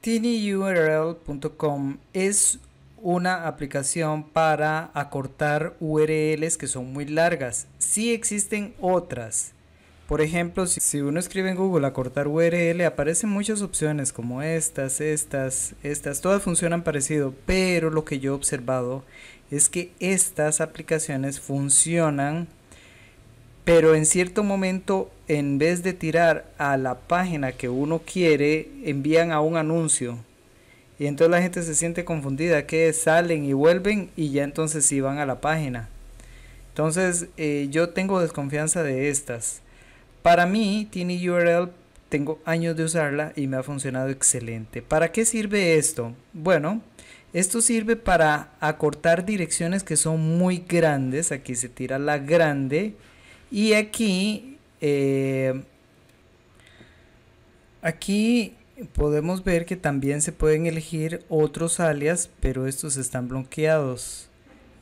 tinyurl.com es una aplicación para acortar URLs que son muy largas. Sí existen otras. Por ejemplo, si uno escribe en Google acortar URL, aparecen muchas opciones como estas, estas, estas. Todas funcionan parecido, pero lo que yo he observado es que estas aplicaciones funcionan, pero en cierto momento, en vez de tirar a la página que uno quiere, envían a un anuncio y entonces la gente se siente confundida, que salen y vuelven y ya entonces sí van a la página. Entonces eh, yo tengo desconfianza de estas. Para mí, TinyURL tengo años de usarla y me ha funcionado excelente. ¿Para qué sirve esto? Bueno, esto sirve para acortar direcciones que son muy grandes. Aquí se tira la grande. Y aquí, eh, aquí podemos ver que también se pueden elegir otros alias, pero estos están bloqueados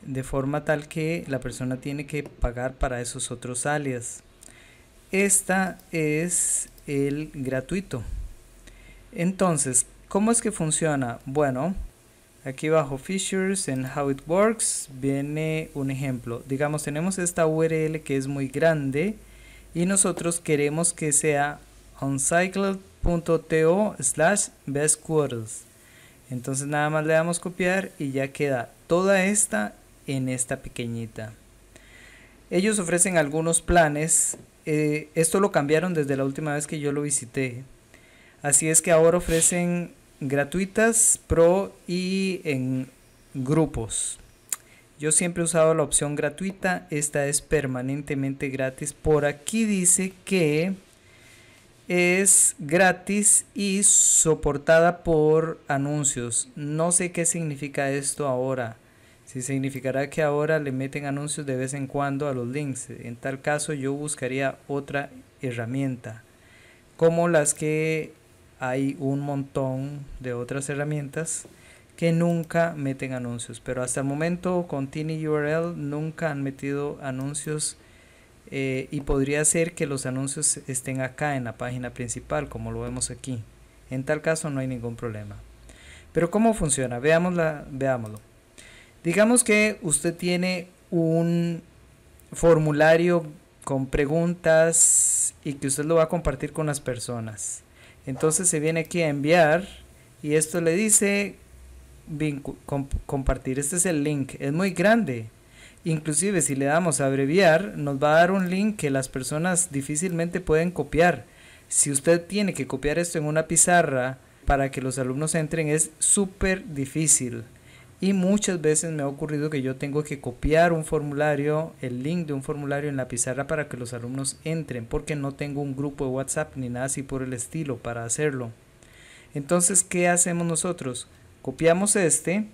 de forma tal que la persona tiene que pagar para esos otros alias. Esta es el gratuito. Entonces, ¿cómo es que funciona? Bueno, aquí bajo Features en How It Works viene un ejemplo. Digamos, tenemos esta URL que es muy grande y nosotros queremos que sea uncycled .to slash best quarters. Entonces nada más le damos copiar y ya queda toda esta en esta pequeñita. Ellos ofrecen algunos planes. Eh, esto lo cambiaron desde la última vez que yo lo visité. Así es que ahora ofrecen gratuitas pro y en grupos yo siempre he usado la opción gratuita esta es permanentemente gratis por aquí dice que es gratis y soportada por anuncios. No sé qué significa esto ahora. Si significará que ahora le meten anuncios de vez en cuando a los links. En tal caso yo buscaría otra herramienta. Como las que hay un montón de otras herramientas que nunca meten anuncios. Pero hasta el momento con TinyURL nunca han metido anuncios eh, y podría ser que los anuncios estén acá en la página principal como lo vemos aquí. En tal caso no hay ningún problema. Pero cómo funciona veámoslo. Digamos que usted tiene un formulario con preguntas y que usted lo va a compartir con las personas. Entonces se viene aquí a enviar y esto le dice compartir este es el link es muy grande Inclusive si le damos a abreviar, nos va a dar un link que las personas difícilmente pueden copiar. Si usted tiene que copiar esto en una pizarra para que los alumnos entren es súper difícil. Y muchas veces me ha ocurrido que yo tengo que copiar un formulario, el link de un formulario en la pizarra para que los alumnos entren, porque no tengo un grupo de WhatsApp ni nada así por el estilo para hacerlo. Entonces, ¿qué hacemos nosotros? Copiamos este,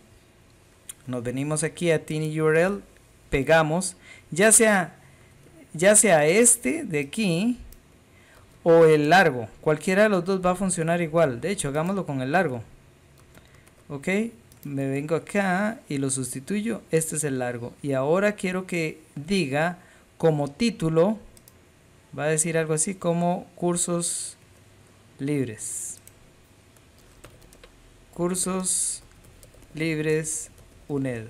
nos venimos aquí a TinyURL, pegamos, ya sea, ya sea este de aquí o el largo. Cualquiera de los dos va a funcionar igual. De hecho, hagámoslo con el largo. Ok, me vengo acá y lo sustituyo. Este es el largo. Y ahora quiero que diga como título, va a decir algo así como cursos libres. Cursos libres UNED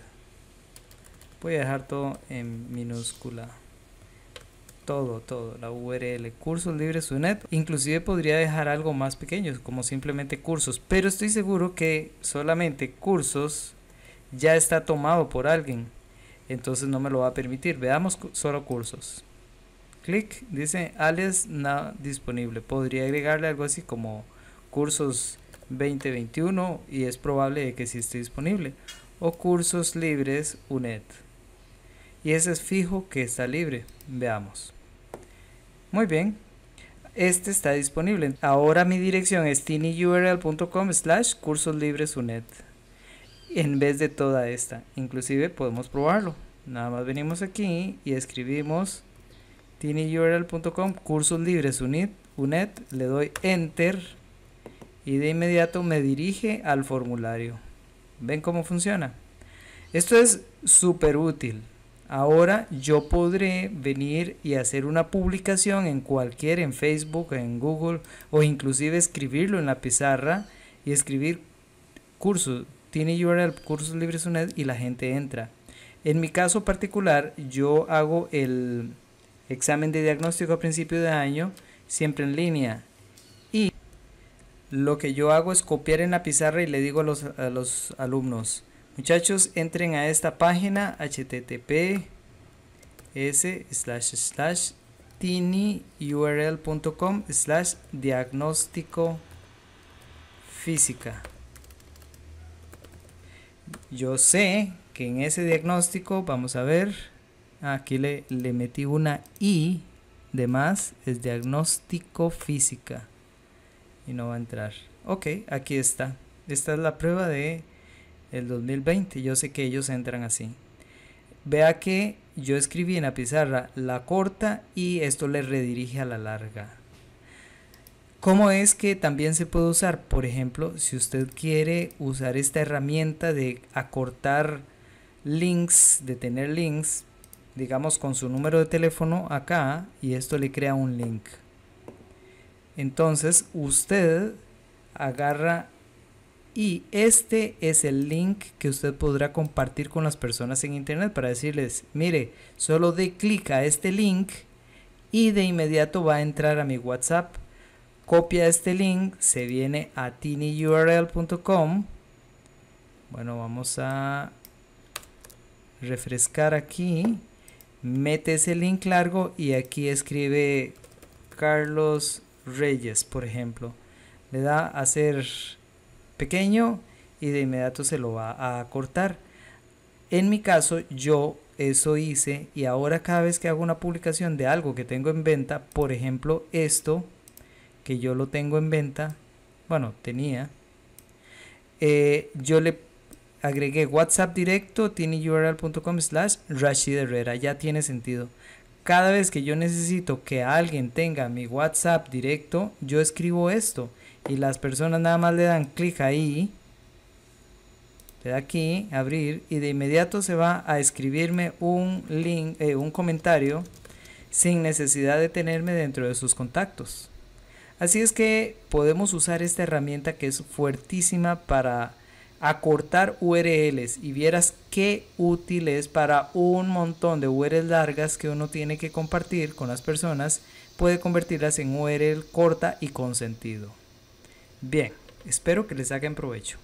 voy a dejar todo en minúscula todo, todo, la URL, cursos libres UNED. Inclusive podría dejar algo más pequeño, como simplemente cursos, pero estoy seguro que solamente cursos ya está tomado por alguien, entonces no me lo va a permitir. Veamos solo cursos. Clic, dice alias no disponible. Podría agregarle algo así como cursos 2021 y es probable que sí esté disponible. O cursos libres UNED y ese es fijo que está libre. Veamos. Muy bien. Este está disponible. Ahora mi dirección es tinyurl.com slash cursos libres unet. En vez de toda esta. Inclusive podemos probarlo. Nada más venimos aquí y escribimos tinyurl.com cursos libres unet. Le doy enter y de inmediato me dirige al formulario. ¿Ven cómo funciona? Esto es súper útil. Ahora yo podré venir y hacer una publicación en cualquier, en Facebook, en Google o inclusive escribirlo en la pizarra y escribir curso, tiene URL cursos libres UNED y la gente entra. En mi caso particular, yo hago el examen de diagnóstico a principio de año siempre en línea lo que yo hago es copiar en la pizarra y le digo a los, alumnos, muchachos, entren a esta página http s slash slash tinyurl.com slash diagnóstico física. Yo sé que en ese diagnóstico, vamos a ver, aquí le, le metí una I de más, es diagnóstico física. Y no va a entrar. Ok, aquí está. Esta es la prueba de el 2020. Yo sé que ellos entran así. Vea que yo escribí en la pizarra la corta y esto le redirige a la larga. ¿Cómo es que también se puede usar? Por ejemplo, si usted quiere usar esta herramienta de acortar links, de tener links, digamos con su número de teléfono acá y esto le crea un link. Entonces usted agarra y este es el link que usted podrá compartir con las personas en internet para decirles, mire, solo de clic a este link y de inmediato va a entrar a mi WhatsApp. Copia este link, se viene a tinyurl.com. Bueno, vamos a refrescar aquí. Mete ese link largo y aquí escribe Carlos Reyes, por ejemplo. Le da a hacer pequeño y de inmediato se lo va a cortar. En mi caso yo eso hice y ahora cada vez que hago una publicación de algo que tengo en venta, por ejemplo esto, que yo lo tengo en venta, bueno, tenía, eh, yo le agregué WhatsApp directo, tinyurl.com slash Rashid Herrera, ya tiene sentido. Cada vez que yo necesito que alguien tenga mi WhatsApp directo, yo escribo esto. Y las personas nada más le dan clic ahí le da aquí abrir y de inmediato se va a escribirme un link eh, un comentario sin necesidad de tenerme dentro de sus contactos. Así es que podemos usar esta herramienta que es fuertísima para acortar URLs y vieras qué útil es para un montón de URLs largas que uno tiene que compartir con las personas puede convertirlas en URL corta y con sentido Bien, espero que les hagan provecho.